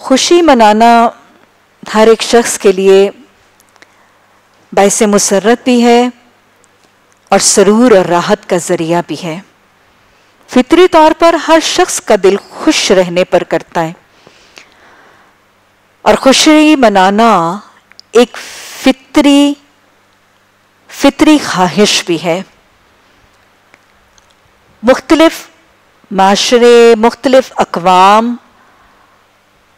خوشی منانا ہر ایک شخص کے لیے باعث مسرت بھی ہے اور سرور اور راحت کا ذریعہ بھی ہے۔ فطری طور پر ہر شخص کا دل خوش رہنے پر کرتا ہے۔ اور خوشی منانا ایک فطری فطری خواہش بھی ہے۔ مختلف معاشرے، مختلف اقوام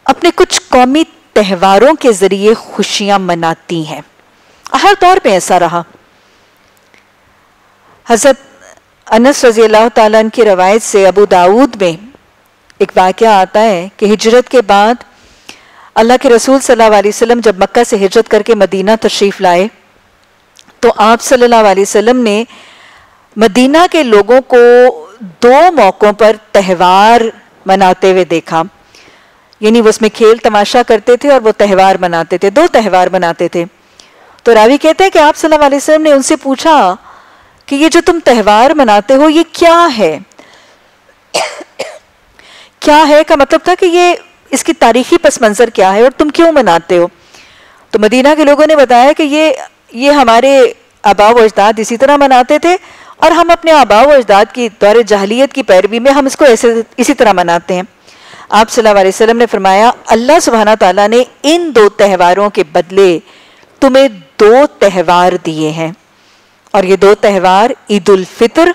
اپنے کچھ قومی تہواروں کے ذریعے خوشیاں مناتی ہیں۔ ہر طور پہ ایسا رہا۔ حضرت انس رضی اللہ تعالیٰ کی روایت سے ابو داود میں ایک واقعہ آتا ہے کہ ہجرت کے بعد اللہ کے رسول صلی اللہ علیہ وسلم جب مکہ سے ہجرت کر کے مدینہ تشریف لائے تو آپ صلی اللہ علیہ وسلم نے مدینہ کے لوگوں کو دو موقعوں پر تہوار مناتے ہوئے دیکھا۔ یعنی وہ اس میں کھیل تماشا کرتے تھے اور وہ تہوار مناتے تھے، دو تہوار مناتے تھے۔ تو راوی کہتے ہیں کہ آپ صلی اللہ علیہ وسلم نے ان سے پوچھا کہ یہ جو تم تہوار مناتے ہو، یہ کیا ہے؟ کیا ہے کا مطلب تھا کہ یہ اس کی تاریخی پس منظر کیا ہے اور تم کیوں مناتے ہو؟ تو مدینہ کے لوگوں نے بتایا کہ یہ یہ ہمارے آبا و اجداد اسی طرح مناتے تھے اور ہم اپنے آبا و اجداد کی دور جہلیت کی پیروی میں ہم اس کو ایسے، اسی طرح مناتے ہیں۔ آپ صلی اللہ علیہ وسلم نے فرمایا، اللہ سبحانہ تعالیٰ نے ان دو تہواروں کے بدلے تمہیں دو تہوار دیے ہیں۔ اور یہ دو تہوار عید الفطر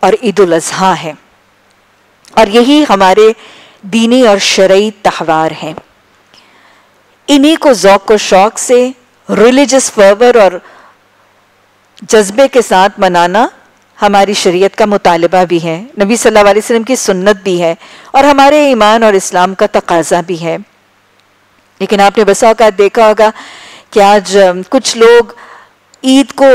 اور عید الاضحیٰ ہے اور یہی ہمارے دینی اور شرعی تہوار ہیں۔ انہی کو ذوق و شوق سے ریلیجس فرور اور جذبے کے ساتھ منانا ہماری شریعت کا مطالبہ بھی ہے، نبی صلی اللہ علیہ وسلم کی سنت بھی ہے اور ہمارے ایمان اور اسلام کا تقاضا بھی ہے۔ لیکن آپ نے بسا اوقات دیکھا ہوگا کہ آج کچھ لوگ عید کو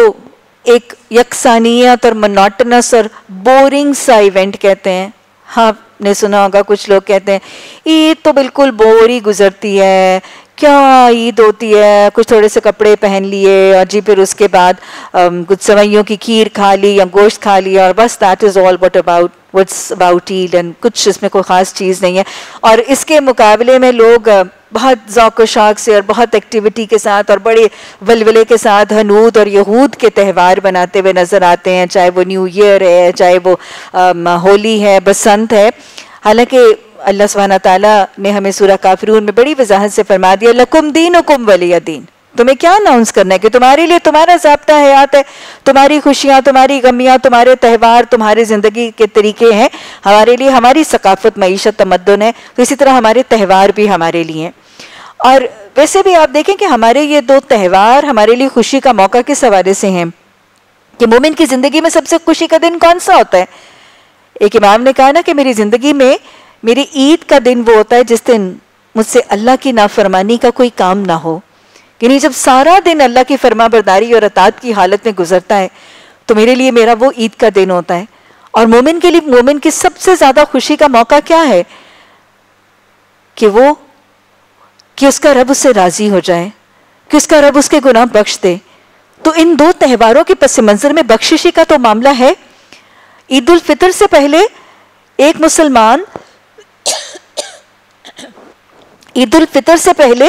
ایک یکسانیت اور منوٹنس اور بورنگ سا ایونٹ کہتے ہیں۔ ہاں نے سنا ہوگا کچھ لوگ کہتے ہیں، عید تو بالکل بوری گزرتی ہے۔ کیا عید ہوتی ہے؟ کچھ تھوڑے سے کپڑے پہن لیے اور جی پھر اس کے بعد کچھ سوئیوں کی کھیر کھا لی یا گوشت کھا لیا اور بس that is all what about what's about Eid and کچھ اس میں کوئی خاص چیز نہیں ہے۔ اور اس کے مقابلے میں لوگ بہت ذوق و شوق سے اور بہت ایکٹیویٹی کے ساتھ اور بڑے ولولے کے ساتھ حنود اور یہود کے تہوار بناتے ہوئے نظر آتے ہیں، چاہے وہ نیو ایئر ہے، چاہے وہ ہولی ہے، بسنت ہے۔ حالانکہ اللہ سبحانہ تعالیٰ نے ہمیں سورہ کافرون میں بڑی وضاحت سے فرما دیا، لکم دین حکم ولی دین۔ تمہیں کیا اناؤنس کرنا ہے کہ تمہارے لیے تمہارا ضابطہ حیات ہے؟ تمہاری خوشیاں، تمہاری غمیاں، تمہارے تہوار، تمہارے زندگی کے طریقے ہیں۔ ہمارے لیے ہماری ثقافت، معیشت، تمدن ہے۔ تو اسی طرح ہمارے تہوار بھی ہمارے لیے ہیں۔ اور ویسے بھی آپ دیکھیں کہ ہمارے یہ دو تہوار ہمارے لیے خوشی کا موقع کس حوالے سے ہیں؟ کہ مومن کی زندگی میں سب سے خوشی کا دن کون سا ہوتا ہے؟ ایک امام نے کہا نا کہ میری زندگی میں میری عید کا دن وہ ہوتا ہے جس دن مجھ سے اللہ کی نافرمانی کا کوئی کام نہ ہو۔ یعنی جب سارا دن اللہ کی فرما برداری اور اطاعت کی حالت میں گزرتا ہے، تو میرے لیے میرا وہ عید کا دن ہوتا ہے۔ اور مومن کے لیے، مومن کی سب سے زیادہ خوشی کا موقع کیا ہے؟ کہ وہ، کہ اس کا رب اس سے راضی ہو جائے، کہ اس کا رب اس کے گناہ بخش دے۔ تو ان دو تہواروں کے پس منظر میں بخششی کا تو معاملہ ہے۔ عید الفطر سے پہلے ایک مسلمان عید الفطر سے پہلے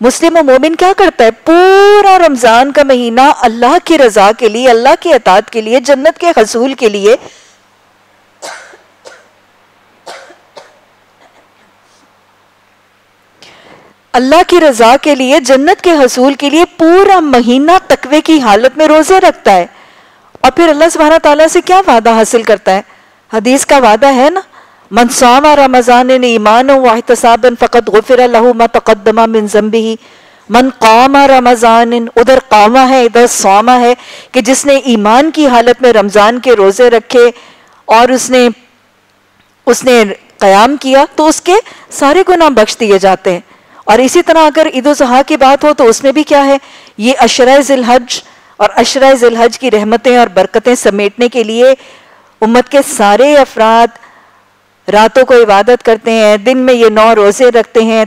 مسلم و مومن کیا کرتا ہے؟ پورا رمضان کا مہینہ اللہ کی رضا کے لیے، اللہ کی اطاعت کے لیے، جنت کے حصول کے لیے۔ اللہ کی رضا کے لیے، جنت کے حصول کے لیے پورا مہینہ تقوی کی حالت میں روزے رکھتا ہے۔ اور پھر اللہ سبحانہ تعالیٰ سے کیا وعدہ حاصل کرتا ہے؟ حدیث کا وعدہ ہے نا؟ من صام رمضان ایمان و احتسابا فقط غفر له ما تقدم من ذنبه. من قام رمضان، ادھر قامہ ہے، ادھر سوما ہے کہ جس نے ایمان کی حالت میں رمضان کے روزے رکھے اور اس نے اس نے قیام کیا تو اس کے سارے گناہ بخش دیے جاتے ہیں۔ اور اسی طرح اگر عید و ضحیٰ کی بات ہو تو اس میں بھی کیا ہے؟ یہ اشرۂ ذی الحج اور اشرۂ ذی الحج کی رحمتیں اور برکتیں سمیٹنے کے لیے امت کے سارے افراد راتوں کو عبادت کرتے ہیں، دن میں یہ نو روزے رکھتے ہیں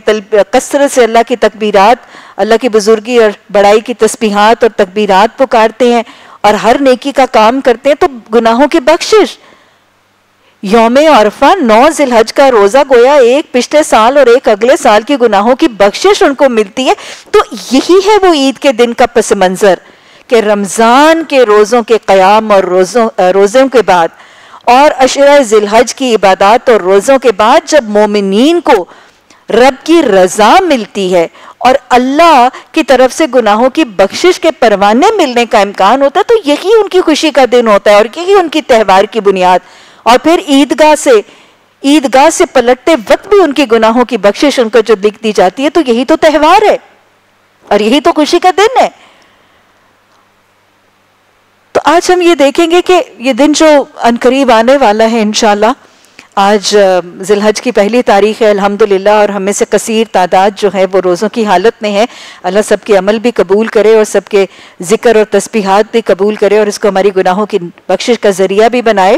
کثرت سے اللہ کی تکبیرات، اللہ کی بزرگی اور بڑائی کی تسبیحات اور تکبیرات پکارتے ہیں اور ہر نیکی کا کام کرتے ہیں تو گناہوں کی بخشش۔ یوم عرفہ، نو ذلحج کا روزہ گویا ایک پچھلے سال اور ایک اگلے سال کی گناہوں کی بخشش ان کو ملتی ہے۔ تو یہی ہے وہ عید کے دن کا پس منظر کہ رمضان کے روزوں کے قیام اور روزوں روزوں کے بعد اور عشرہ ذلحج کی عبادات اور روزوں کے بعد جب مومنین کو رب کی رضا ملتی ہے اور اللہ کی طرف سے گناہوں کی بخشش کے پروانے ملنے کا امکان ہوتا ہے، تو یہی ان کی خوشی کا دن ہوتا ہے اور یہی ان کی تہوار کی بنیاد۔ اور پھر عیدگاہ سے عیدگاہ سے پلٹتے وقت بھی ان کی گناہوں کی بخشش ان کو جو لکھ دی جاتی ہے، تو یہی تو تہوار ہے۔ اور یہی تو خوشی کا دن ہے۔ آج ہم یہ دیکھیں گے کہ یہ دن جو انقریب آنے والا ہے انشاءاللہ، آج ذلحج کی پہلی تاریخ ہے، الحمدللہ، اور ہمیں سے کثیر تعداد جو ہے، وہ روزوں کی حالت میں ہے۔ اللہ سب کے عمل بھی قبول کرے اور سب کے ذکر اور تسبیحات بھی قبول کرے اور اس کو ہماری گناہوں کی بخشش کا ذریعہ بھی بنائے۔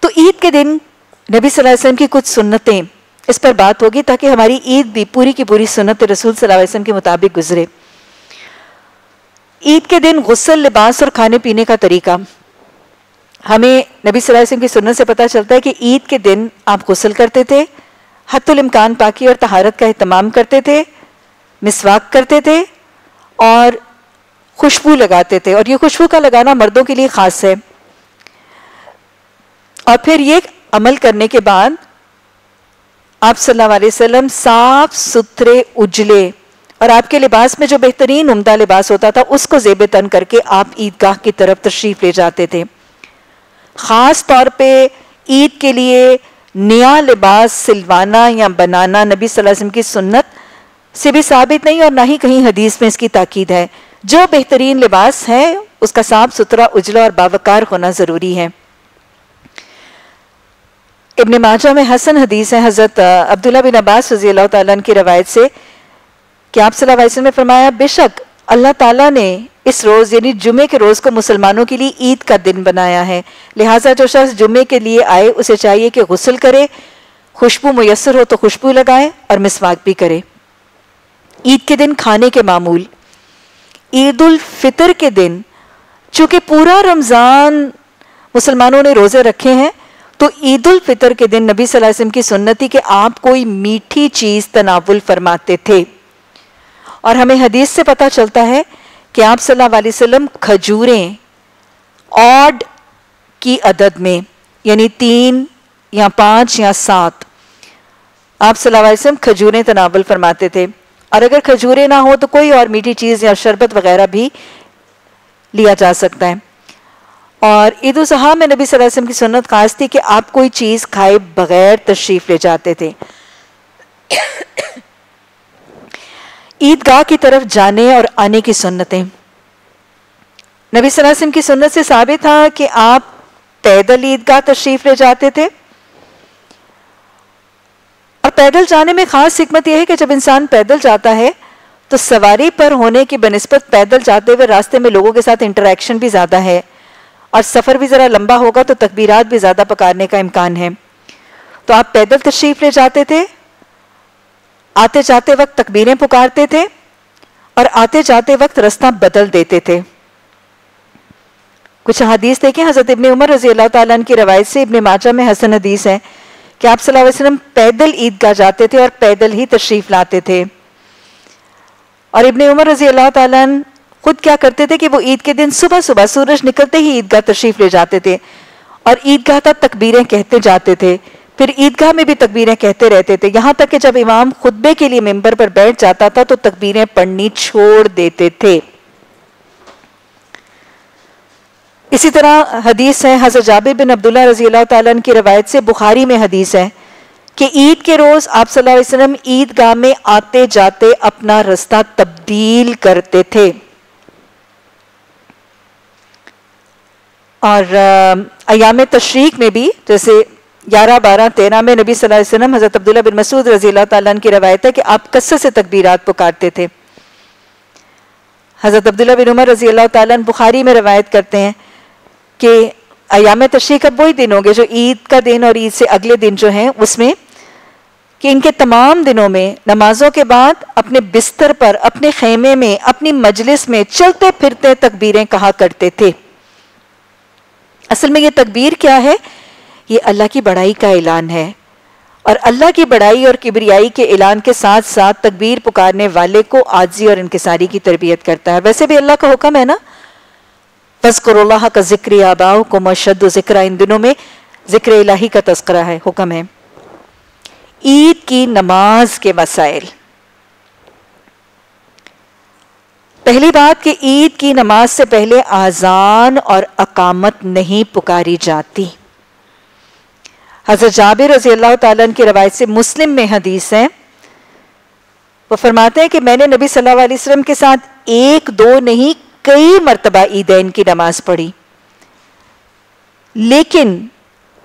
تو عید کے دن نبی صلی اللہ علیہ وسلم کی کچھ سنتیں، اس پر بات ہوگی تاکہ ہماری عید بھی پوری کی پوری سنت رسول صلی اللہ علیہ وسلم کے مطابق گزرے۔ عید کے دن غسل، لباس اور کھانے پینے کا طریقہ۔ ہمیں نبی صلی اللہ علیہ وسلم کی سنت سے پتہ چلتا ہے کہ عید کے دن آپ غسل کرتے تھے، حت الامکان پاکی اور تہارت کا اہتمام کرتے تھے، مسواک کرتے تھے اور خوشبو لگاتے تھے۔ اور یہ خوشبو کا لگانا مردوں کے لیے خاص ہے۔ اور پھر یہ عمل کرنے کے بعد آپ صلی اللہ علیہ وسلم صاف، ستھرے، اجلے اور آپ کے لباس میں جو بہترین عمدہ لباس ہوتا تھا، اس کو زیب تن کر کے آپ عیدگاہ کی طرف تشریف لے جاتے تھے۔ خاص طور پہ عید کے لیے نیا لباس سلوانا یا بنانا نبی صلی اللہ علیہ وسلم کی سنت سے بھی ثابت نہیں اور نہ ہی کہیں حدیث میں اس کی تاکید ہے۔ جو بہترین لباس ہے، اس کا صاف ستھرا، اجلا اور باوکار ہونا ضروری ہے۔ ابن ماجہ میں حسن حدیث ہے، حضرت عبداللہ بن عباس رضی اللہ تعالیٰ کی روایت سے کہ آپ صلی اللہ علیہ وسلم نے فرمایا، بے شک اللہ تعالیٰ نے اس روز یعنی جمعے کے روز کو مسلمانوں کے لیے عید کا دن بنایا ہے۔ لہٰذا جو شخص جمعے کے لیے آئے، اسے چاہیے کہ غسل کرے، خوشبو میسر ہو تو خوشبو لگائے اور مسواک بھی کرے۔ عید کے دن کھانے کے معمول۔ عید الفطر کے دن، چونکہ پورا رمضان مسلمانوں نے روزے رکھے ہیں، تو عید الفطر کے دن نبی صلی اللہ علیہ وسلم کی سنتی کہ آپ کوئی میٹھی چیز تناول فرماتے تھے۔ اور ہمیں حدیث سے پتا چلتا ہے کہ آپ صلی اللہ علیہ وسلم کھجوریں آڈ کی عدد میں یعنی تین یا پانچ یا سات۔ آپ صلی اللہ علیہ وسلم کھجوریں تناول فرماتے تھے۔ اور اگر کھجوریں نہ ہو تو کوئی اور میٹھی چیز یا شربت وغیرہ بھی لیا جا سکتا ہے۔ اور عید الضحیٰ میں نبی صلی اللہ علیہ وسلم کی سنت خاص تھی کہ آپ کوئی چیز کھائے بغیر تشریف لے جاتے تھے۔ عیدگاہ کی طرف جانے اور آنے کی سنتیں۔ نبی صلی اللہ علیہ وسلم کی سنت سے ثابت تھا کہ آپ پیدل عیدگاہ تشریف لے جاتے تھے۔ اور پیدل جانے میں خاص حکمت یہ ہے کہ جب انسان پیدل جاتا ہے تو سواری پر ہونے کی بنسبت پیدل جاتے ہوئے راستے میں لوگوں کے ساتھ انٹریکشن بھی زیادہ ہے۔ اور سفر بھی ذرا لمبا ہوگا تو تکبیرات بھی زیادہ پکارنے کا امکان ہے۔ تو آپ پیدل تشریف لے جاتے تھے۔ آتے جاتے وقت تکبیریں پکارتے تھے اور آتے جاتے وقت رستہ بدل دیتے تھے۔ کچھ حدیث دیکھیں، حضرت ابن عمر رضی اللہ تعالیٰ کی روایت سے ابن ماجہ میں حسن حدیث ہے کہ آپ صلی اللہ علیہ وسلم پیدل عیدگاہ جاتے تھے اور پیدل ہی تشریف لاتے تھے۔ اور ابن عمر رضی اللہ تعالیٰ خود کیا کرتے تھے کہ وہ عید کے دن صبح صبح سورج نکلتے ہی عیدگاہ تشریف لے جاتے تھے اور عیدگاہ تک تکبیریں کہتے جاتے تھے۔ پھر عیدگاہ میں بھی تکبیریں کہتے رہتے تھے۔ یہاں تک کہ جب امام خطبے کے لیے ممبر پر بیٹھ جاتا تھا تو تکبیریں پڑھنی چھوڑ دیتے تھے۔ اسی طرح حدیث ہے حضرت جابر بن عبداللہ رضی اللہ تعالیٰ کی روایت سے بخاری میں حدیث ہے کہ عید کے روز آپ صلی اللہ علیہ وسلم عید گاہ میں آتے جاتے اپنا رستہ تبدیل کرتے تھے۔ اور ایام تشریق میں بھی جیسے گیارہ بارہ تیرہ میں نبی صلی اللہ علیہ وسلم حضرت عبداللہ بن مسعود رضی اللہ تعالیٰ کی روایت ہے کہ آپ کثرت سے تکبیرات پکارتے تھے۔ حضرت عبداللہ بن عمر رضی اللہ تعالیٰ بخاری میں روایت کرتے ہیں کہ ایام تشریق اب وہی دن ہوں گے جو عید کا دن اور عید سے اگلے دن جو ہیں اس میں کہ ان کے تمام دنوں میں نمازوں کے بعد اپنے بستر پر، اپنے خیمے میں، اپنی مجلس میں چلتے پھرتے تکبیریں کہا کرتے تھے۔ اصل میں یہ تکبیر کیا ہے؟ یہ اللہ کی بڑائی کا اعلان ہے اور اللہ کی بڑائی اور کبریائی کے اعلان کے ساتھ ساتھ تکبیر پکارنے والے کو آجزی اور انکساری کی تربیت کرتا ہے۔ ویسے بھی اللہ کا حکم ہے نا؟ فَذْكُرُ اللَّهَ کا ذکر آباؤ کو مشد ذکر۔ ان دنوں میں ذکر الہی کا تذکرہ ہے، حکم ہے۔ عید کی نماز کے مسائل۔ پہلی بات کہ عید کی نماز سے پہلے آزان اور اقامت نہیں پکاری جاتی۔ حضرت جابر رضی اللہ تعالیٰ کی روایت سے مسلم میں حدیث ہے۔ وہ فرماتے ہیں کہ میں نے نبی صلی اللہ علیہ وسلم کے ساتھ ایک دو نہیں، کئی مرتبہ عیدین کی نماز پڑھی۔ لیکن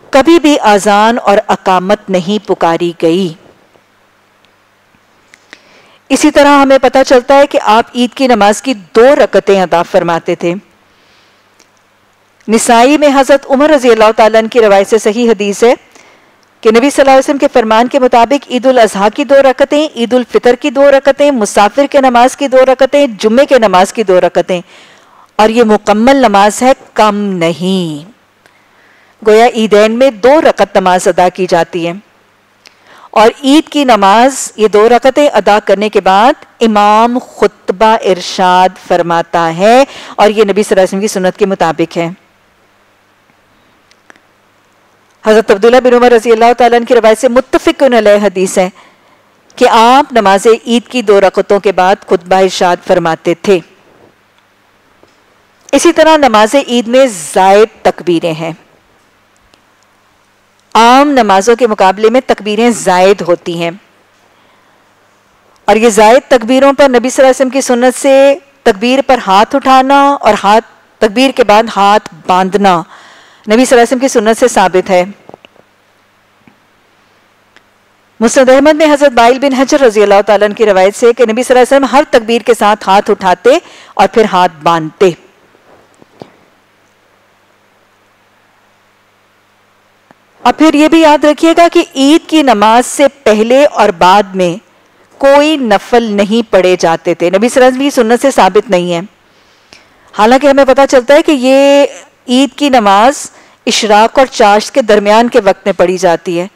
کبھی بھی آزان اور اقامت نہیں پکاری گئی۔ اسی طرح ہمیں پتا چلتا ہے کہ آپ عید کی نماز کی دو رکتیں ادا فرماتے تھے۔ نسائی میں حضرت عمر رضی اللہ تعالیٰ کی روایت سے صحیح حدیث ہے۔ کہ نبی صلی اللہ علیہ وسلم کے فرمان کے مطابق عید الاضحیٰ کی دو رکتیں، عید الفطر کی دو رکتیں، مسافر کے نماز کی دو رکتیں، جمعے کے نماز کی دو رکتیں۔ اور یہ مکمل نماز ہے، کم نہیں۔ گویا عیدین میں دو رکت نماز ادا کی جاتی ہے۔ اور عید کی نماز یہ دو رکتیں ادا کرنے کے بعد امام خطبہ ارشاد فرماتا ہے اور یہ نبی صلی اللہ علیہ وسلم کی سنت کے مطابق ہے۔ حضرت عبداللہ بن عمر رضی اللہ تعالیٰ کی روایت سے متفق علیہ حدیث ہے کہ آپ نماز عید کی دو رکتوں کے بعد خطبہ ارشاد فرماتے تھے۔ اسی طرح نماز عید میں زائد تکبیریں ہیں۔ عام نمازوں کے مقابلے میں تکبیریں زائد ہوتی ہیں۔ اور یہ زائد تکبیروں پر نبی صلی اللہ علیہ وسلم کی سنت سے تکبیر پر ہاتھ اٹھانا اور ہاتھ تکبیر کے بعد ہاتھ باندھنا نبی صلی اللہ علیہ وسلم کی سنت سے ثابت ہے۔ مسند احمد میں حضرت بائل بن حجر رضی اللہ تعالیٰ کی روایت سے کہ نبی صلی اللہ علیہ وسلم ہر تکبیر کے ساتھ ہاتھ اٹھاتے اور پھر ہاتھ باندھتے۔ اور پھر یہ بھی یاد رکھیے گا کہ عید کی نماز سے پہلے اور بعد میں کوئی نفل نہیں پڑے جاتے تھے۔ نبی صلی اللہ علیہ وسلم کی سنت سے ثابت نہیں ہے۔ حالانکہ ہمیں پتا چلتا ہے کہ یہ عید کی نماز اشراق اور چاشت کے درمیان کے وقت میں پڑھی جاتی ہے۔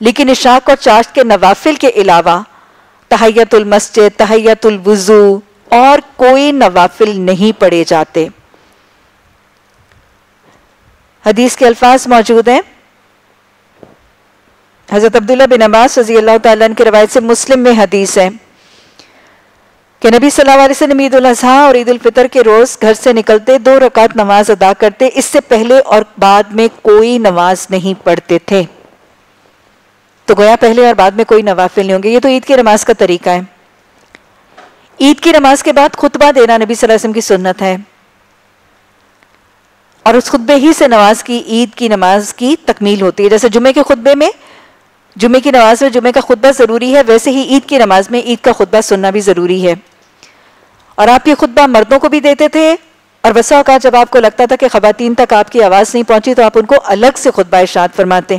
لیکن اشراق اور چاشت کے نوافل کے علاوہ تحیت المسجد، تحیت الوضو اور کوئی نوافل نہیں پڑے جاتے۔ حدیث کے الفاظ موجود ہیں۔ حضرت عبداللہ بن عباس رضی اللہ تعالیٰ کی روایت سے مسلم میں حدیث ہے۔ کہ نبی صلی اللہ علیہ وسلم عید الاضحیٰ اور عید الفطر کے روز گھر سے نکلتے دو رکعت نماز ادا کرتے، اس سے پہلے اور بعد میں کوئی نماز نہیں پڑھتے تھے۔ تو گویا پہلے اور بعد میں کوئی نوافل نہیں ہوں گے، یہ تو عید کی نماز کا طریقہ ہے۔ عید کی نماز کے بعد خطبہ دینا نبی صلی اللہ علیہ وسلم کی سنت ہے۔ اور اس خطبے ہی سے نماز کی، عید کی نماز کی تکمیل ہوتی ہے۔ جیسے جمعے کے خطبے میں جمعے کی نماز میں جمعے کا خطبہ ضروری ہے، ویسے ہی عید کی نماز میں عید کا خطبہ سننا بھی ضروری ہے۔ اور آپ یہ خطبہ مردوں کو بھی دیتے تھے، اور وسا اوقات جب آپ کو لگتا تھا کہ خواتین تک آپ کی آواز نہیں پہنچی تو آپ ان کو الگ سے خطبہ اشاد فرماتے۔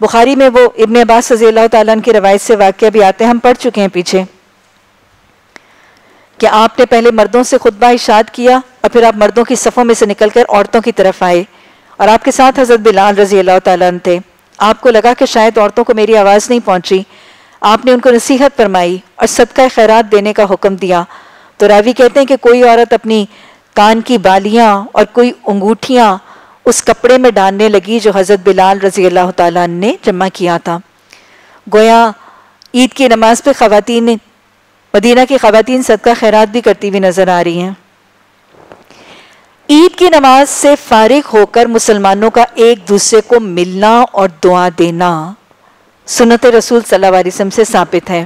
بخاری میں وہ ابن عباس رضی اللہ تعالیٰ کی روایت سے واقعہ بھی آتے ہیں ہم پڑھ چکے ہیں پیچھے۔ کہ آپ نے پہلے مردوں سے خطبہ اشاد کیا اور پھر آپ مردوں کی صفوں میں سے نکل کر عورتوں کی طرف آئے۔ اور آپ کے ساتھ حضرت بلال رضی اللہ تعالیٰ تھے۔ آپ کو لگا کہ شاید عورتوں کو میری آواز نہیں پہنچی۔ آپ نے ان کو نصیحت فرمائی اور صدقہ خیرات دینے کا حکم دیا۔ تو راوی کہتے ہیں کہ کوئی عورت اپنی کان کی بالیاں اور کوئی انگوٹھیاں اس کپڑے میں ڈالنے لگی جو حضرت بلال رضی اللہ تعالیٰ نے جمع کیا تھا۔ گویا عید کی نماز پہ خواتین، مدینہ کی خواتین صدقہ خیرات بھی کرتی ہوئی نظر آ رہی ہیں۔ عید کی نماز سے فارغ ہو کر مسلمانوں کا ایک دوسرے کو ملنا اور دعا دینا سنت رسول صلی اللہ علیہ وسلم سے ثابت ہے۔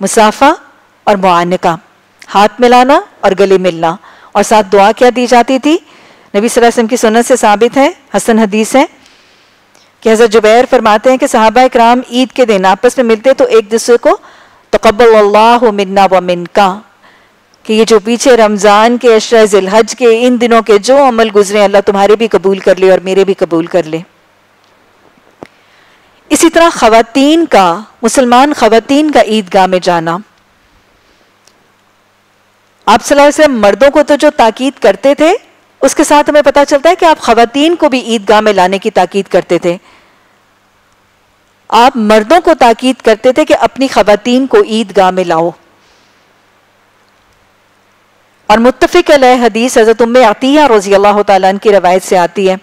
مسافہ اور معانقہ، ہاتھ ملانا اور گلے ملنا۔ اور ساتھ دعا کیا دی جاتی تھی۔ نبی صلی اللہ علیہ وسلم کی سنت سے ثابت ہے، حسن حدیث ہے کہ حضرت جبیر فرماتے ہیں کہ صحابہ اکرام عید کے دن آپس میں ملتے تو ایک دوسرے کو تقبل اللہ منا و من کا کہ یہ جو پیچھے رمضان کے اشرا ذلحج کے ان دنوں کے جو عمل گزرے اللہ تمہارے بھی قبول کر لے اور میرے بھی قبول کر لے۔ اسی طرح خواتین کا، مسلمان خواتین کا عیدگاہ میں جانا۔ آپ صلی اللہ علیہ وسلم مردوں کو تو جو تاکید کرتے تھے، اس کے ساتھ ہمیں پتا چلتا ہے کہ آپ خواتین کو بھی عیدگاہ میں لانے کی تاکید کرتے تھے۔ آپ مردوں کو تاکید کرتے تھے کہ اپنی خواتین کو عیدگاہ میں لاؤ۔ اور متفق علیہ حدیث حضرت ام عطیہ رضی اللہ تعالیٰ کی روایت سے آتی ہے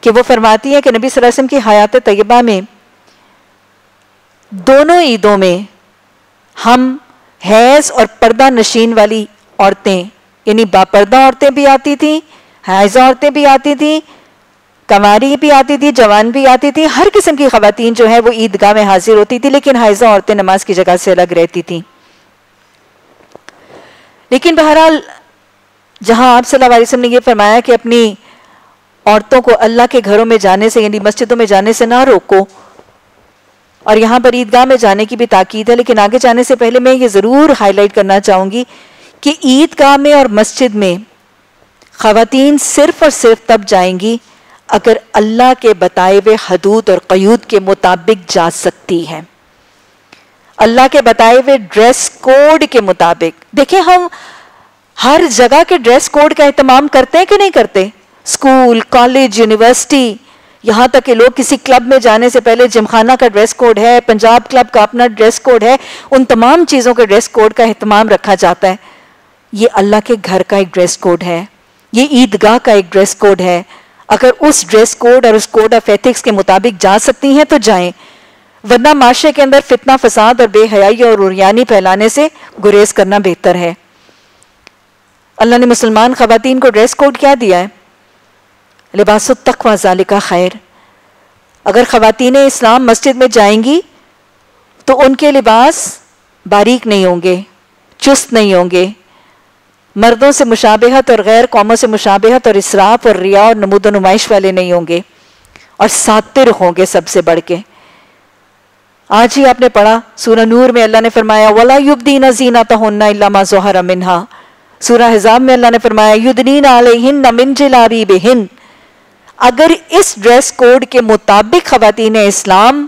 کہ وہ فرماتی ہے کہ نبی صلی اللہ علیہ وسلم کی حیات طیبہ میں دونوں عیدوں میں ہم حیض اور پردہ نشین والی عورتیں یعنی با پردہ عورتیں بھی آتی تھیں حیض عورتیں بھی آتی تھیں، کماری بھی آتی تھی، جوان بھی آتی تھی ہر قسم کی خواتین جو ہے وہ عیدگاہ میں حاضر ہوتی تھی لیکن حیضہ عورتیں نماز کی جگہ سے الگ رہتی تھیں۔ لیکن بہرحال جہاں آپ صلی اللہ علیہ وسلم نے یہ فرمایا کہ اپنی عورتوں کو اللہ کے گھروں میں جانے سے یعنی مسجدوں میں جانے سے نہ روکو۔ اور یہاں پر عیدگاہ میں جانے کی بھی تاکید ہے، لیکن آگے جانے سے پہلے میں یہ ضرور ہائی لائٹ کرنا چاہوں گی کہ عیدگاہ میں اور مسجد میں خواتین صرف اور صرف تب جائیں گی اگر اللہ کے بتائے ہوئے حدود اور قیود کے مطابق جا سکتی ہے اللہ کے بتائے ہوئے ڈریس کوڈ کے مطابق۔ دیکھیں ہم ہر جگہ کے ڈریس کوڈ کا اہتمام کرتے ہیں کہ نہیں کرتے؟ اسکول کالج یونیورسٹی یہاں تک کہ لوگ کسی کلب میں جانے سے پہلے جمخانہ کا ڈریس کوڈ ہے، پنجاب کلب کا اپنا ڈریس کوڈ ہے، ان تمام چیزوں کے ڈریس کوڈ کا اہتمام رکھا جاتا ہے۔ یہ اللہ کے گھر کا ایک ڈریس کوڈ ہے، یہ عیدگاہ کا ایک ڈریس کوڈ ہے۔ اگر اس ڈریس کوڈ اور اس کوڈ آف ایتھکس کے مطابق جا سکتی ہیں تو جائیں۔ ورنہ معاشرے کے اندر فتنہ، فساد اور بے حیائی اور اریانی پھیلانے سے گریز کرنا بہتر ہے۔ اللہ نے مسلمان خواتین کو ڈریس کوڈ کیا دیا ہے؟ لباس التقوی ذالکہ خیر۔ اگر خواتین اسلام مسجد میں جائیں گی، تو ان کے لباس باریک نہیں ہوں گے، چست نہیں ہوں گے۔ مردوں سے مشابہت اور غیر قوموں سے مشابہت اور اسراف اور ریا اور نمود و نمائش والے نہیں ہوں گے اور ساتر ہوں گے سب سے بڑھ کے۔ آج ہی آپ نے پڑھا، سورہ نور میں اللہ نے فرمایا، وَلَا يُبْدِينَ زِينَتَهُنَّ إِلَّا مَا ظُهَرَ مِنْهَا۔ سورہ حضاب میں اللہ نے فرمایا يُدْنِينَ عَلَيْهِنَّ مِنْ جِلَابِبِهِنْ اگر اس ڈریس کوڈ کے مطابق خواتین اسلام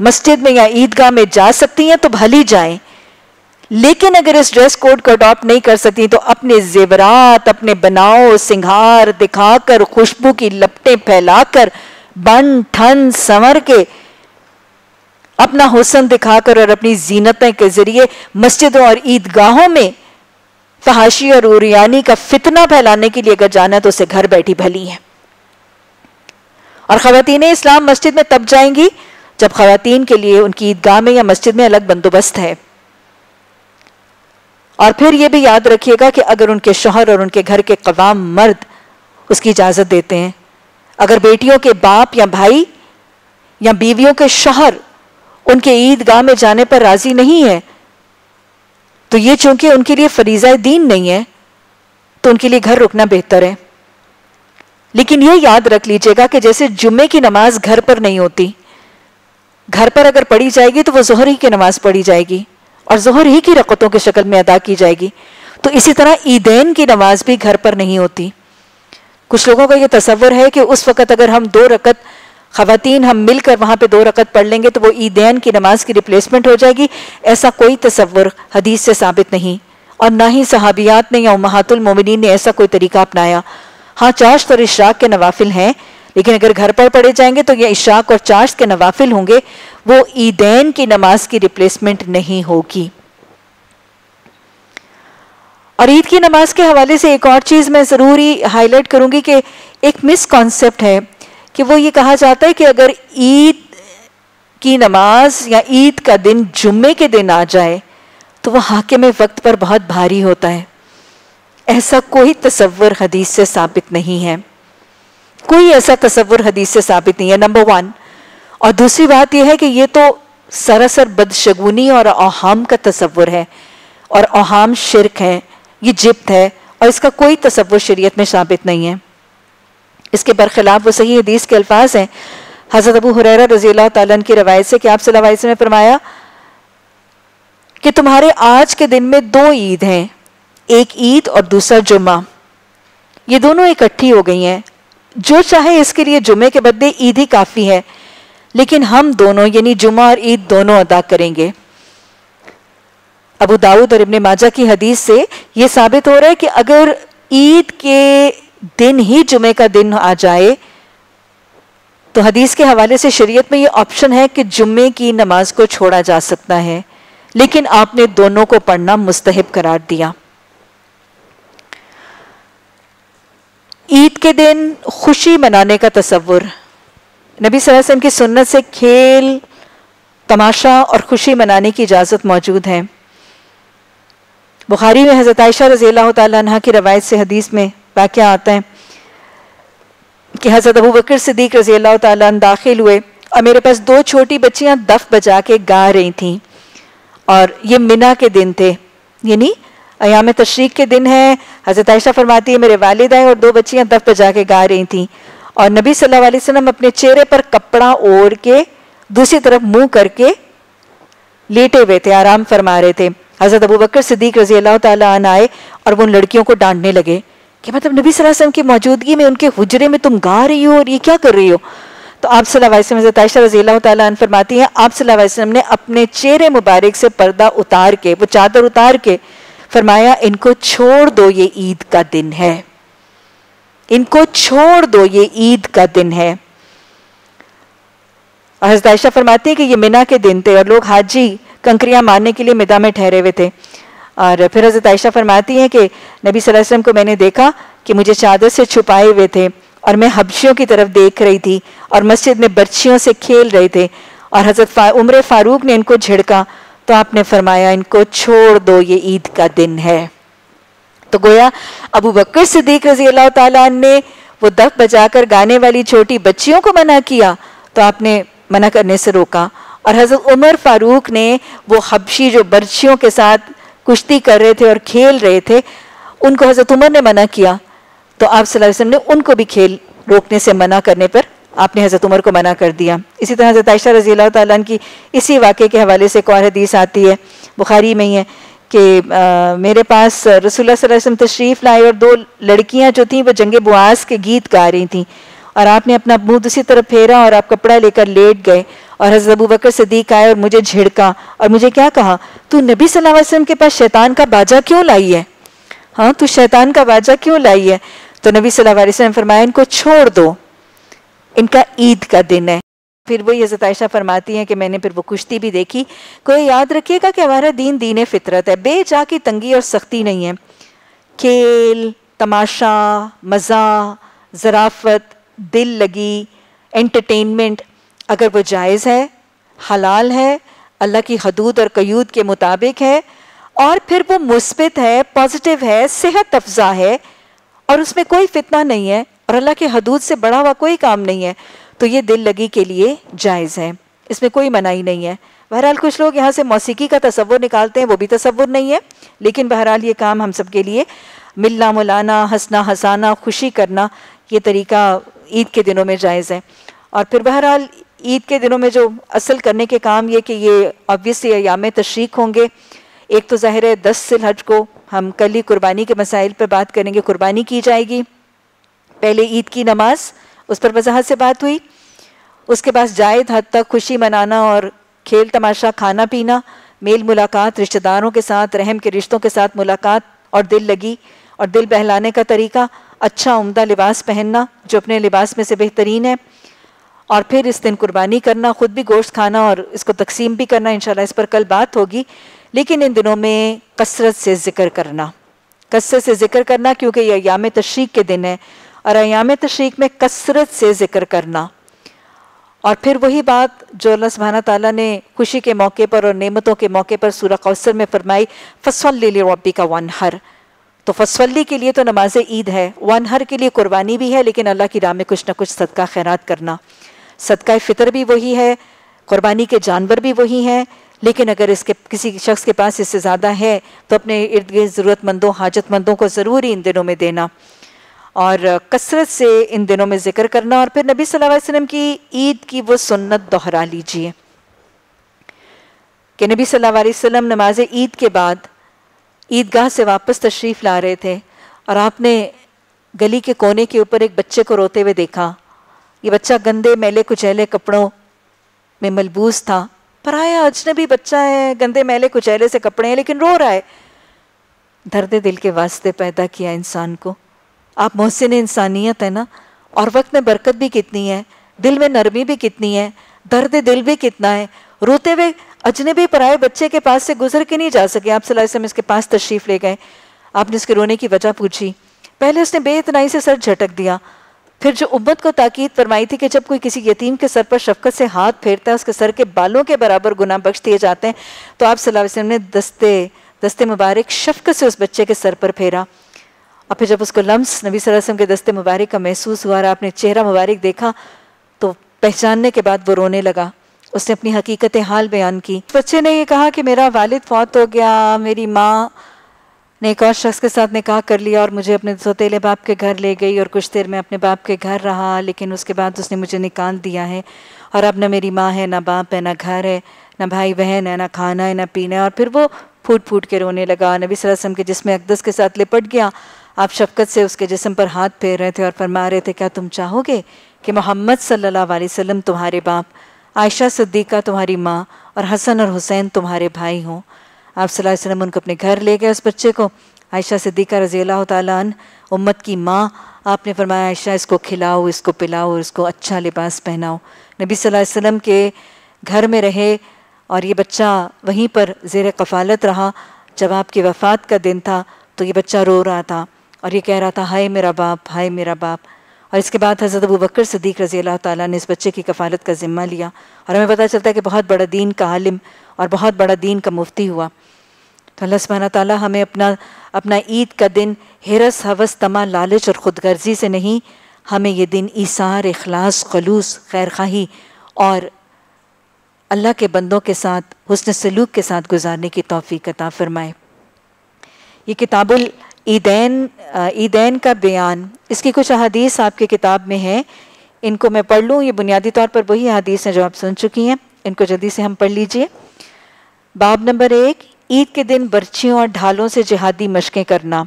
مسجد میں یا عیدگاہ میں جا سکتی ہیں تو بھلی جائیں۔ لیکن اگر اس ڈریس کوڈ کو اڈاپٹ نہیں کر سکتی تو اپنے زیورات، اپنے بناؤ، سنگھار دکھا کر، خوشبو کی لپٹیں پھیلا کر، بن، ٹھن سمر کے اپنا حسن دکھا کر اور اپنی زینتیں کے ذریعے مسجدوں اور عیدگاہوں میں فحاشی اور اوریانی کا فتنہ پھیلانے کے لیے اگر جانا تو اسے گھر بیٹھی بھلی ہے۔ اور خواتین اسلام مسجد میں تب جائیں گی جب خواتین کے لیے ان کی عیدگاہ میں یا مسجد میں الگ بندوبست ہے۔ اور پھر یہ بھی یاد رکھیے گا کہ اگر ان کے شوہر اور ان کے گھر کے قوام مرد اس کی اجازت دیتے ہیں، اگر بیٹیوں کے باپ یا بھائی یا بیویوں کے شوہر ان کے عید گاہ میں جانے پر راضی نہیں ہے تو یہ چونکہ ان کے لیے فریضہ دین نہیں ہے، تو ان کے لیے گھر رکنا بہتر ہے۔ لیکن یہ یاد رکھ لیجیے گا کہ جیسے جمعے کی نماز گھر پر نہیں ہوتی، گھر پر اگر پڑھی جائے گی تو وہ زہری کی نماز پڑھی جائے گی اور ظہر ہی کی رقطوں کی شکل میں ادا کی جائے گی۔ تو اسی طرح عیدین کی نماز بھی گھر پر نہیں ہوتی۔ کچھ لوگوں کا یہ تصور ہے کہ اس وقت اگر ہم دو رکت خواتین ہم مل کر وہاں پہ دو رکت پڑھ لیں گے تو وہ عیدین کی نماز کی ریپلیسمنٹ ہو جائے گی۔ ایسا کوئی تصور حدیث سے ثابت نہیں۔ اور نہ ہی صحابیات نے یا امہات المومنین نے ایسا کوئی طریقہ اپنایا۔ ہاں چاشت اور اشراق کے نوافل ہیں، لیکن اگر گھر پر پڑھے جائیں گے تو یہ اشاق اور چارج کے نوافل ہوں گے۔ وہ عیدین کی نماز کی ریپلیسمنٹ نہیں ہوگی۔ اور عید کی نماز کے حوالے سے ایک اور چیز میں ضروری ہائی لائٹ کروں گی کہ ایک مس کانسیپٹ ہے۔ کہ وہ یہ کہا جاتا ہے کہ اگر عید کی نماز یا عید کا دن جمعے کے دن آ جائے تو وہ حاکم وقت پر بہت بھاری ہوتا ہے۔ ایسا کوئی تصور حدیث سے ثابت نہیں ہے۔ کوئی ایسا تصور حدیث سے ثابت نہیں ہے، نمبر ون۔ اور دوسری بات یہ ہے کہ یہ تو سراسر بدشگونی اور اوہام کا تصور ہے اور اوہام شرک ہے، یہ جبت ہے اور اس کا کوئی تصور شریعت میں ثابت نہیں ہے۔ اس کے برخلاف وہ صحیح حدیث کے الفاظ ہیں۔ حضرت ابو حریرہ رضی اللہ تعالیٰ کی روایت سے کہ آپ صلی اللہ علیہ وسلم نے فرمایا کہ تمہارے آج کے دن میں دو عید ہیں، ایک عید اور دوسرا جمعہ۔ یہ دونوں اکٹھی ہو گئی ہیں۔ جو چاہے اس کے لیے جمعے کے بدلے عید ہی کافی ہے، لیکن ہم دونوں یعنی جمعہ اور عید دونوں ادا کریں گے۔ ابو داود اور ابن ماجہ کی حدیث سے یہ ثابت ہو رہا ہے کہ اگر عید کے دن ہی جمعے کا دن آ جائے، تو حدیث کے حوالے سے شریعت میں یہ آپشن ہے کہ جمعے کی نماز کو چھوڑا جا سکتا ہے، لیکن آپ نے دونوں کو پڑھنا مستحب قرار دیا۔ عید کے دن خوشی منانے کا تصور۔ نبی صلی اللہ علیہ وسلم کی سنت سے کھیل، تماشا اور خوشی منانے کی اجازت موجود ہے۔ بخاری میں حضرت عائشہ رضی اللہ تعالیٰ عنہ کی روایت سے حدیث میں واقعہ آتا ہے کہ حضرت ابو بکر صدیق رضی اللہ تعالیٰ داخل ہوئے اور میرے پاس دو چھوٹی بچیاں دف بجا کے گا رہی تھیں اور یہ منا کے دن تھے یعنی ایام تشریق کے دن ہے حضرت عائشہ فرماتی ہے میرے والد آئے اور دو بچیاں دف بجا کے گا رہی تھیں۔ اور نبی صلی اللہ علیہ وسلم اپنے چہرے پر کپڑا اوڑھ کے دوسری طرف منہ کر کے لیٹے ہوئے تھے، آرام فرما رہے تھے۔ حضرت ابو بکر صدیق رضی اللہ تعالیٰ عنہ آئے اور وہ ان لڑکیوں کو ڈانٹنے لگے۔ کہ مطلب نبی صلی اللہ علیہ وسلم کی موجودگی میں ان کے حجرے میں تم گا رہی ہو اور یہ کیا کر رہی ہو؟ تو آپ صلی اللہ علیہ وسلم حضرت عائشہ رضی اللہ تعالیٰ عنہ فرماتی ہیں، آپ صلی اللہ علیہ وسلم نے اپنے چہرے مبارک سے پردہ اتار کے، وہ چادر اتار کے فرمایا، ان کو چھوڑ دو یہ عید کا دن ہے۔ ان کو چھوڑ دو یہ عید کا دن ہے۔ اور حضرت عائشہ فرماتی ہے کہ یہ منا کے دن تھے اور لوگ حاجی کنکریاں مارنے کے لیے مدا میں ٹھہرے ہوئے تھے۔ اور پھر حضرت عائشہ فرماتی ہیں کہ نبی صلی اللہ علیہ وسلم کو میں نے دیکھا کہ مجھے چادر سے چھپائے ہوئے تھے اور میں حبشیوں کی طرف دیکھ رہی تھی اور مسجد میں برچیوں سے کھیل رہے تھے اور حضرت عمر فاروق نے ان کو جھڑکا تو آپ نے فرمایا ان کو چھوڑ دو، یہ عید کا دن ہے۔ تو گویا ابو بکر صدیق رضی اللہ تعالیٰ نے وہ دف بجا کر گانے والی چھوٹی بچیوں کو منع کیا تو آپ نے منع کرنے سے روکا اور حضرت عمر فاروق نے وہ حبشی جو برچیوں کے ساتھ کشتی کر رہے تھے اور کھیل رہے تھے، ان کو حضرت عمر نے منع کیا۔ تو آپ صلی اللہ علیہ وسلم نے ان کو بھی کھیل روکنے سے منع کرنے پر آپ نے حضرت عمر کو منع کر دیا۔ اسی طرح حضرت عائشہ رضی اللہ تعالیٰ کی اسی واقعے کے حوالے سے ایک اور حدیث آتی ہے، بخاری میں ہی ہے کہ میرے پاس رسول اللہ صلی اللہ علیہ وسلم تشریف لائے اور دو لڑکیاں جو تھیں وہ جنگ بواس کے گیت گا رہی تھیں اور آپ نے اپنا منہ دوسری طرف پھیرا اور آپ کپڑا لے کر لیٹ گئے۔ اور حضرت ابو بکر صدیق آئے اور مجھے جھڑکا اور مجھے کیا کہا؟ تو نبی صلی اللہ علیہ وسلم کے پاس شیطان کا باجا کیوں لائی ہے؟ ہاں تو شیطان کا باجا کیوں لائی ہے؟ تو نبی صلی اللہ علیہ وسلم فرمایا، ان کو چھوڑ دو، ان کا عید کا دن ہے۔ پھر وہی حضرت عائشہ فرماتی ہیں کہ میں نے پھر وہ کشتی بھی دیکھی۔ کوئی یاد رکھیے گا کہ ہمارا دین دین فطرت ہے۔ بے جا کی تنگی اور سختی نہیں ہے۔ کھیل، تماشا مزہ ذرافت دل لگی انٹرٹینمنٹ اگر وہ جائز ہے، حلال ہے، اللہ کی حدود اور قیود کے مطابق ہے، اور پھر وہ مثبت ہے پازیٹیو ہے، صحت افزا ہے، اور اس میں کوئی فتنہ نہیں ہے، اور اللہ کے حدود سے بڑا ہوا کوئی کام نہیں ہے، تو یہ دل لگی کے لیے جائز ہے۔ اس میں کوئی منائی نہیں ہے۔ بہرحال کچھ لوگ یہاں سے موسیقی کا تصور نکالتے ہیں، وہ بھی تصور نہیں ہے۔ لیکن بہرحال یہ کام ہم سب کے لیے ملنا، ملانا، ہنسنا، ہنسانا، خوشی کرنا، یہ طریقہ عید کے دنوں میں جائز ہے۔ اور پھر بہرحال عید کے دنوں میں جو اصل کرنے کے کام یہ کہ یہ آبویسلی ایام تشریق ہوں گے۔ ایک تو ظاہر ہے دس سل حج کو ہم کل ہی قربانی کے مسائل پہ بات کریں گے، قربانی کی جائے گی۔ پہلے عید کی نماز، اس پر وضاحت سے بات ہوئی۔ اس کے بعد جائد حد تک خوشی منانا اور کھیل تماشا، کھانا پینا، میل ملاقات، رشتہ داروں کے ساتھ، رحم کے رشتوں کے ساتھ ملاقات اور دل لگی اور دل بہلانے کا طریقہ اچھا عمدہ لباس پہننا، جو اپنے لباس میں سے بہترین ہے۔ اور پھر اس دن قربانی کرنا، خود بھی گوشت کھانا اور اس کو تقسیم بھی کرنا، انشاءاللہ اس پر کل بات ہوگی۔ لیکن ان دنوں میں کثرت سے ذکر کرنا۔ کثرت سے ذکر کرنا کیونکہ یہ ایام تشریق کے دن ہے۔ اور ایام تشریق میں کثرت سے ذکر کرنا۔ اور پھر وہی بات جو اللہ سبحانہ تعالیٰ نے خوشی کے موقع پر اور نعمتوں کے موقع پر سورہ قوثر میں فرمائی فصول ربی کا ون ہر تو فصولی کے لیے تو نماز عید ہے۔ ون ہر کے لیے قربانی بھی ہے، لیکن اللہ کی راہ میں کچھ نہ کچھ صدقہ، خیرات کرنا۔ صدقہ فطر بھی وہی ہے، قربانی کے جانور بھی وہی ہیں، لیکن اگر اس کے، کسی شخص کے پاس اس سے زیادہ ہے تو اپنے ارد گرد ضرورت مندوں حاجت مندوں کو ضروری ان دنوں میں دینا۔ اور کثرت سے ان دنوں میں ذکر کرنا۔ اور پھر نبی صلی اللہ علیہ وسلم کی عید کی وہ سنت دہرا لیجیے۔ کہ نبی صلی اللہ علیہ وسلم نماز عید کے بعد عیدگاہ سے واپس تشریف لا رہے تھے اور آپ نے گلی کے کونے کے اوپر ایک بچے کو روتے ہوئے دیکھا۔ یہ بچہ گندے میلے کچیلے کپڑوں میں ملبوس تھا۔ پرایا اجنبی بچہ ہے، گندے میلے کچیلے سے کپڑے ہیں، لیکن رو رہا ہے۔ درد دل کے واسطے پیدا کیا انسان کو۔ آپ محسن انسانیت ہے نا؟ اور وقت میں برکت بھی کتنی ہے، دل میں نرمی بھی کتنی ہے، درد دل بھی کتنا ہے۔ روتے ہوئے اجنبی پرائے بچے کے پاس سے گزر کے نہیں جا سکے۔ آپ صلی اللہ علیہ وسلم اس کے پاس تشریف لے گئے۔ آپ نے اس کے رونے کی وجہ پوچھی۔ پہلے اس نے بے اتنائی سے سر جھٹک دیا۔ پھر جو امت کو تاکید فرمائی تھی کہ جب کوئی کسی یتیم کے سر پر شفقت سے ہاتھ پھیرتا ہے، اس کے سر کے بالوں کے برابر گناہ بخش دیے جاتے ہیں، تو آپ صلی اللہ علیہ وسلم نے دستے دستے مبارک شفقت سے اس بچے کے سر پر پھیرا۔ اور پھر جب اس کو لمس نبی صلی اللہ علیہ وسلم کے دستے مبارک کا محسوس ہوا اور آپ نے چہرہ مبارک دیکھا، تو پہچاننے کے بعد وہ رونے لگا۔ اس نے اپنی حقیقت حال بیان کی۔ بچے نے یہ کہا کہ میرا والد فوت ہو گیا، میری ماں نے ایک اور شخص کے ساتھ نکاح کر لیا اور مجھے اپنے سوتیلے باپ کے گھر لے گئی اور کچھ دیر میں اپنے باپ کے گھر رہا، لیکن اس کے بعد اس نے مجھے نکال دیا ہے اور اب نہ میری ماں ہے، نہ باپ ہے، نہ گھر ہے، نہ بھائی بہن ہے، نہ کھانا ہے، نہ پینا ہے، اور پھر وہ پھوٹ پھوٹ کے رونے لگا۔ نبی صلی اللہ علیہ وسلم کے جسم اقدس کے ساتھ لپٹ گیا۔ آپ شفقت سے اس کے جسم پر ہاتھ پھیر رہے تھے اور فرما رہے تھے، کیا تم چاہو گے کہ محمد صلی اللہ علیہ وسلم تمہارے باپ، عائشہ صدیقہ تمہاری ماں اور حسن اور حسین تمہارے بھائی ہوں؟ آپ صلی اللہ علیہ وسلم ان کو اپنے گھر لے گئے اس بچے کو۔ عائشہ صدیقہ رضی اللہ تعالیٰ عنہ، امت کی ماں، آپ نے فرمایا، عائشہ، اس کو کھلاؤ، اس کو پلاؤ، اس کو اچھا لباس پہناؤ۔ نبی صلی اللہ علیہ وسلم کے گھر میں رہے اور یہ بچہ وہیں پر زیر قفالت رہا۔ جب آپ کی وفات کا دن تھا تو یہ بچہ رو رہا تھا اور یہ کہہ رہا تھا، ہائے میرا باپ، ہائے میرا باپ۔ اور اس کے بعد حضرت ابو بکر صدیق رضی اللہ تعالیٰ نے اس بچے کی کفالت کا ذمہ لیا۔ اور ہمیں پتہ چلتا ہے کہ بہت بڑا دین کا عالم اور بہت بڑا دین کا مفتی ہوا۔ تو اللہ سبحانہ تعالیٰ ہمیں اپنا اپنا عید کا دن ہرس حوث تما لالچ اور خود غرضی سے نہیں، ہمیں یہ دن ایثار، اخلاص، خلوص خیر خواہی اور اللہ کے بندوں کے ساتھ، حسن سلوک کے ساتھ گزارنے کی توفیق عطا فرمائے۔ یہ کتاب العیدین، عیدین کا بیان۔ اس کی کچھ احادیث آپ کی کتاب میں ہیں۔ ان کو میں پڑھ لوں۔ یہ بنیادی طور پر وہی احادیث ہیں جو آپ سن چکی ہیں۔ ان کو جلدی سے ہم پڑھ لیجیے۔ باب نمبر ایک۔ عید کے دن برچیوں اور ڈھالوں سے جہادی مشقیں کرنا۔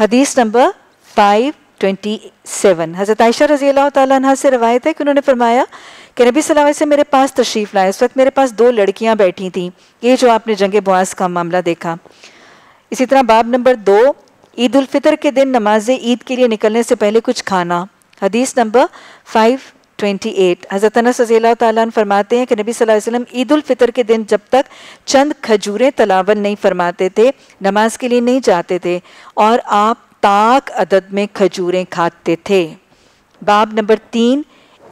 حدیث نمبر 527 حضرت عائشہ رضی اللہ تعالیٰ عنہ سے روایت ہے کہ انہوں نے فرمایا کہ نبی صلی اللہ علیہ وسلم میرے پاس تشریف لائے۔ اس وقت میرے پاس دو لڑکیاں بیٹھی تھیں، یہ جو آپ نے جنگ بواس کا معاملہ دیکھا۔ اسی طرح باب نمبر دو، عید الفطر کے دن نماز عید کے لیے نکلنے سے پہلے کچھ کھانا۔ حدیث نمبر 5 28. حضرت انس رضی اللہ تعالیٰ عنہ فرماتے ہیں کہ نبی صلی اللہ علیہ وسلم عید الفطر کے دن جب تک چند کھجوریں تلاون نہیں فرماتے تھے، نماز کے لیے نہیں جاتے تھے اور آپ تاک عدد میں کھجوریں کھاتے تھے۔ باب نمبر تین،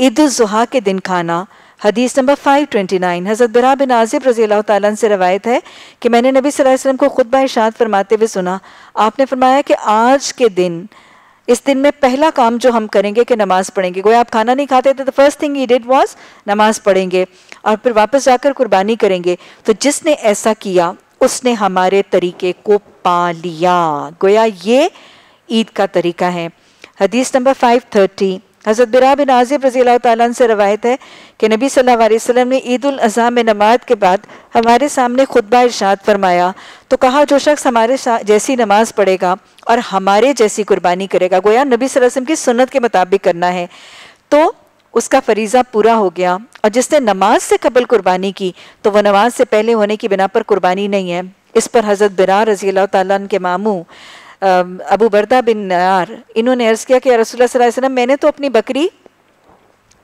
عید الضحیٰ کے دن کھانا۔ حدیث نمبر 529 حضرت برا بن عازب رضی اللہ تعالیٰ عنہ سے روایت ہے کہ میں نے نبی صلی اللہ علیہ وسلم کو خطبہ اشاد فرماتے ہوئے سنا۔ آپ نے فرمایا کہ آج کے دن اس دن میں پہلا کام جو ہم کریں گے کہ نماز پڑھیں گے۔ گویا آپ کھانا نہیں کھاتے تھے، تو first thing he did was نماز پڑھیں گے اور پھر واپس جا کر قربانی کریں گے۔ تو جس نے ایسا کیا، اس نے ہمارے طریقے کو پا لیا۔ گویا یہ عید کا طریقہ ہے۔ حدیث نمبر 530 حضرت برا بن عازب رضی اللہ تعالیٰ عنہ سے روایت ہے کہ نبی صلی اللہ علیہ وسلم نے عید الاضحیٰ میں نماز کے بعد ہمارے سامنے خطبہ ارشاد فرمایا۔ تو کہا جو شخص ہمارے جیسی نماز پڑھے گا اور ہمارے جیسی قربانی کرے گا، گویا نبی صلی اللہ علیہ وسلم کی سنت کے مطابق کرنا ہے۔ تو اس کا فریضہ پورا ہو گیا اور جس نے نماز سے قبل قربانی کی، تو وہ نماز سے پہلے ہونے کی بنا پر قربانی نہیں ہے۔ اس پر حضرت برا رضی اللہ تعالیٰ عنہ کے ماموں ابو بردہ بن نیار انہوں نے عرض کیا کہ رسول اللہ صلی اللہ علیہ وسلم، میں نے تو اپنی بکری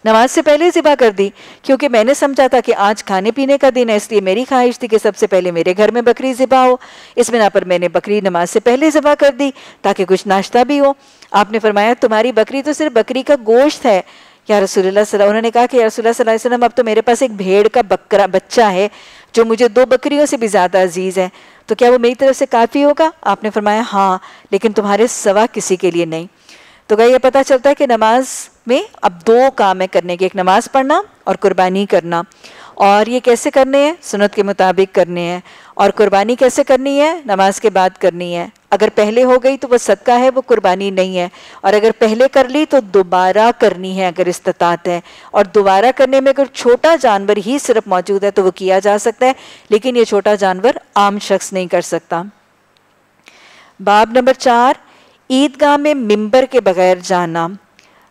نماز سے پہلے ذبح کر دی، کیونکہ میں نے سمجھا تھا کہ آج کھانے پینے کا دن ہے، اس لیے میری خواہش تھی کہ سب سے پہلے میرے گھر میں بکری ذبح ہو۔ اس بنا پر میں نے بکری نماز سے پہلے ذبح کر دی تاکہ کچھ ناشتہ بھی ہو۔ آپ نے فرمایا، تمہاری بکری تو صرف بکری کا گوشت ہے۔ یا رسول اللہ صلی اللہ انہوں نے کہا کہ رسول اللہ صلی اللہ علیہ وسلم، اب تو میرے پاس ایک بھیڑ کا بکرا، بچہ ہے جو مجھے دو بکریوں سے بھی زیادہ عزیز ہے۔ تو کیا وہ میری طرف سے کافی ہوگا؟ آپ نے فرمایا ہاں لیکن تمہارے سوا کسی کے لیے نہیں۔ تو کیا یہ پتہ چلتا ہے کہ نماز میں اب دو کام ہے کرنے کے، ایک نماز پڑھنا اور قربانی کرنا۔ اور یہ کیسے کرنے ہیں سنت کے مطابق کرنے ہیں اور قربانی کیسے کرنی ہے؟ نماز کے بعد کرنی ہے۔ اگر پہلے ہو گئی تو وہ صدقہ ہے، وہ قربانی نہیں ہے۔ اور اگر پہلے کر لی تو دوبارہ کرنی ہے اگر استطاعت ہے۔ اور دوبارہ کرنے میں اگر چھوٹا جانور ہی صرف موجود ہے تو وہ کیا جا سکتا ہے؟ لیکن یہ چھوٹا جانور عام شخص نہیں کر سکتا۔ باب نمبر چار، عیدگاہ میں ممبر کے بغیر جانا۔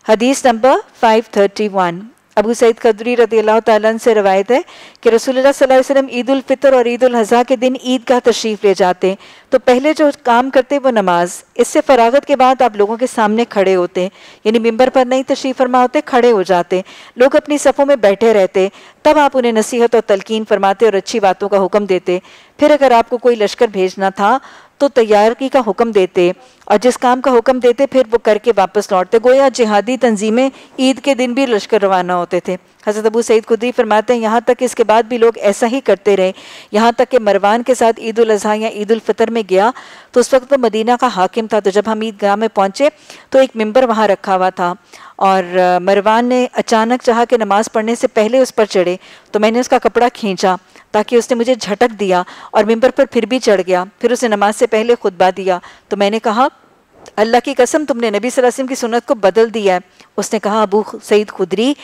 حدیث نمبر 531 ابو سعید قدری رضی اللہ تعالیٰ سے روایت ہے کہ رسول اللہ صلی اللہ علیہ وسلم عید الفطر اور عید الاضحیٰ کے دن عید کا تشریف لے جاتے تو پہلے جو کام کرتے وہ نماز، اس سے فراغت کے بعد آپ لوگوں کے سامنے کھڑے ہوتے یعنی ممبر پر نہیں تشریف فرما ہوتے، کھڑے ہو جاتے لوگ اپنی صفوں میں بیٹھے رہتے تب آپ انہیں نصیحت اور تلقین فرماتے اور اچھی باتوں کا حکم دیتے پھر اگر آپ کو کوئی لشکر بھیجنا تھا تو تیاری کا حکم دیتے اور جس کام کا حکم دیتے پھر وہ کر کے واپس لوٹتے۔ گویا جہادی تنظیمیں عید کے دن بھی لشکر روانہ ہوتے تھے۔ حضرت ابو سعید خدری فرماتے ہیں، یہاں تک اس کے بعد بھی لوگ ایسا ہی کرتے رہے۔ یہاں تک کہ مروان کے ساتھ عید الاضحیٰ یا عید الفطر میں گیا تو اس وقت وہ مدینہ کا حاکم تھا۔ تو جب ہم عید گاہ میں پہنچے تو ایک ممبر وہاں رکھا ہوا تھا اور مروان نے اچانک چاہا کہ نماز پڑھنے سے پہلے اس پر چڑھے۔ تو میں نے اس کا کپڑا کھینچا۔ تاکہ اس نے مجھے جھٹک دیا اور ممبر پر پھر بھی چڑھ گیا۔ پھر اس نے نماز سے پہلے خطبہ دیا۔ تو میں نے کہا، اللہ کی قسم، تم نے نبی صلی اللہ علیہ وسلم کی سنت کو بدل دیا ہے۔ اس نے کہا، ابو سعید خدری،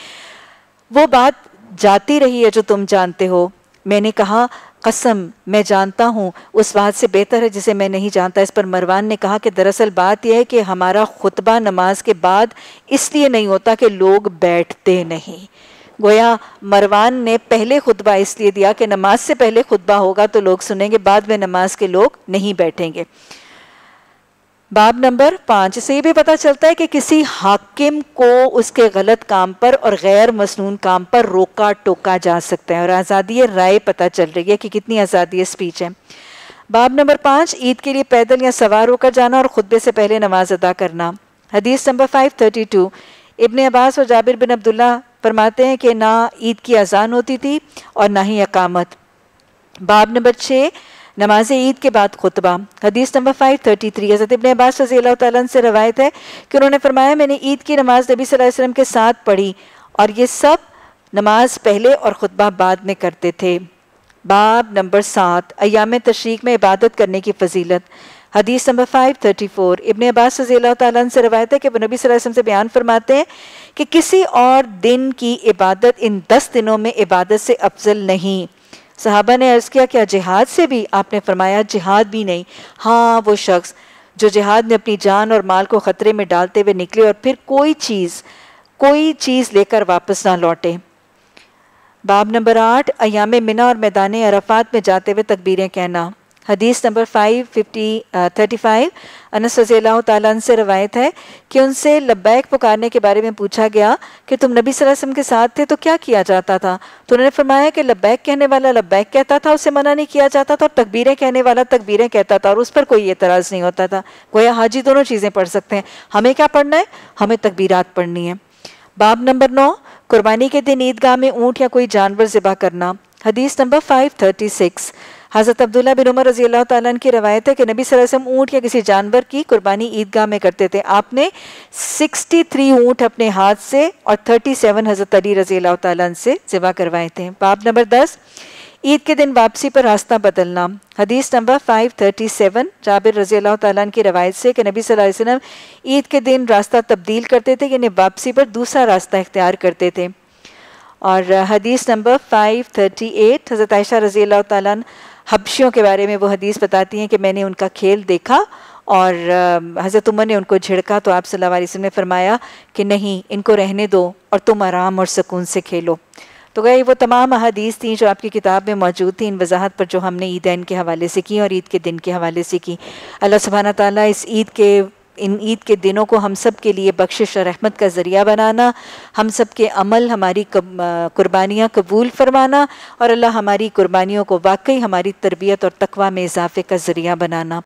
وہ بات جاتی رہی ہے جو تم جانتے ہو۔ میں نے کہا، قسم، میں جانتا ہوں۔ اس بات سے بہتر ہے جسے میں نہیں جانتا۔ اس پر مروان نے کہا کہ دراصل بات یہ ہے کہ ہمارا خطبہ نماز کے بعد اس لیے نہیں ہوتا کہ لوگ بیٹھتے نہیں۔ گویا مروان نے پہلے خطبہ اس لیے دیا کہ نماز سے پہلے خطبہ ہوگا تو لوگ سنیں گے، بعد میں نماز کے لوگ نہیں بیٹھیں گے۔ باب نمبر پانچ سے یہ بھی پتا چلتا ہے کہ کسی حاکم کو اس کے غلط کام پر اور غیر مسنون کام پر روکا، ٹوکا جا سکتا ہے اور آزادی رائے پتا چل رہی ہے کہ کتنی آزادی اسپیچ ہے۔ باب نمبر پانچ، عید کے لیے پیدل یا سوار ہو کر جانا اور خطبے سے پہلے نماز ادا کرنا۔ حدیث نمبر 532 ابن عباس اور جابر بن عبداللہ فرماتے ہیں کہ نہ عید کی اذان ہوتی تھی اور نہ ہی اقامت۔ باب نمبر چھ، نماز عید کے بعد خطبہ۔ حدیث نمبر 533 حضرت ابن عباس رضی اللہ تعالیٰ سے روایت ہے کہ انہوں نے فرمایا، میں نے عید کی نماز نبی صلی اللہ علیہ وسلم کے ساتھ پڑھی اور یہ سب نماز پہلے اور خطبہ بعد میں کرتے تھے۔ باب نمبر سات، ایام تشریق میں عبادت کرنے کی فضیلت۔ حدیث نمبر 534 ابن عباس رضی اللہ تعالیٰ سے روایت ہے کہ وہ نبی صلی اللہ علیہ وسلم سے بیان فرماتے ہیں کہ کسی اور دن کی عبادت ان دس دنوں میں عبادت سے افضل نہیں۔ صحابہ نے عرض کیا کیا جہاد سے بھی؟ آپ نے فرمایا جہاد بھی نہیں۔ ہاں وہ شخص جو جہاد میں اپنی جان اور مال کو خطرے میں ڈالتے ہوئے نکلے اور پھر کوئی چیز کوئی چیز لے کر واپس نہ لوٹے۔ باب نمبر آٹھ، ایام منا اور میدان عرفات میں جاتے ہوئے تکبیریں کہنا۔ حدیث نمبر 535 انس رضی اللہ تعالیٰ سے روایت ہے کہ ان سے لبیک پکارنے کے بارے میں پوچھا گیا کہ تم نبی صلی اللہ علیہ وسلم کے ساتھ تھے تو کیا کیا جاتا تھا؟ تو انہوں نے فرمایا کہ لبیک کہنے والا لبیک کہتا تھا، اسے منع نہیں کیا جاتا تھا اور تکبیریں کہنے والا تکبیریں کہتا تھا اور اس پر کوئی اعتراض نہیں ہوتا تھا۔ گویا حاجی دونوں چیزیں پڑھ سکتے ہیں۔ ہمیں کیا پڑھنا ہے؟ ہمیں تکبیرات پڑھنی ہے باب نمبر نو، قربانی کے دن عیدگاہ میں اونٹ یا کوئی جانور ذبح کرنا۔ حدیث نمبر 536 حضرت عبداللہ بن عمر رضی اللہ تعالیٰ کی روایت ہے کہ نبی صلی اللہ علیہ وسلم اونٹ یا کسی جانور کی قربانی عیدگاہ میں کرتے تھے۔ آپ نے سکسٹی تھری اونٹ اپنے ہاتھ سے اور تھرٹی سیون حضرت علی رضی اللہ تعالیٰ سے ذبح کروائے تھے۔ باب نمبر دس، عید کے دن واپسی پر راستہ بدلنا۔ حدیث نمبر 537 جابر رضی اللہ تعالیٰ کی روایت سے کہ نبی صلی اللہ علیہ وسلم عید کے دن راستہ تبدیل کرتے تھے یعنی واپسی پر دوسرا راستہ اختیار کرتے تھے۔ اور حدیث نمبر 538 حضرت عائشہ رضی اللہ تعالیٰ حبشیوں کے بارے میں وہ حدیث بتاتی ہیں کہ میں نے ان کا کھیل دیکھا اور حضرت عمر نے ان کو جھڑکا تو آپ صلی اللہ علیہ وسلم نے فرمایا کہ نہیں، ان کو رہنے دو اور تم آرام اور سکون سے کھیلو۔ تو گئے وہ تمام احادیث تھیں جو آپ کی کتاب میں موجود تھیں، ان وضاحت پر جو ہم نے عیدین کے حوالے سے کی اور عید کے دن کے حوالے سے کی۔ اللہ سبحانہ تعالیٰ اس عید کے ان عید کے دنوں کو ہم سب کے لیے بخشش اور رحمت کا ذریعہ بنانا، ہم سب کے عمل ہماری قربانیاں قبول فرمانا اور اللہ ہماری قربانیوں کو واقعی ہماری تربیت اور تقوی میں اضافے کا ذریعہ بنانا۔